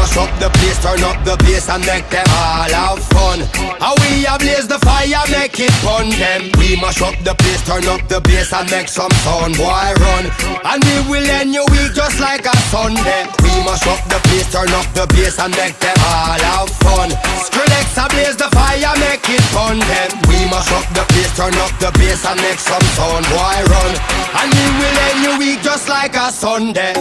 mash up the place, turn up the bass and make them all have fun. How we blaze the fire, make it fun them. We mash up the place, turn up the bass and make some sound, boy run. And we will end your week just like a Sunday. We mash up the place, turn up the bass and make them all have fun. Skrillex blaze the fire, make it fun them. We mash up the place, turn up the bass and make some sound, boy run. And we will end your week just like a Sunday.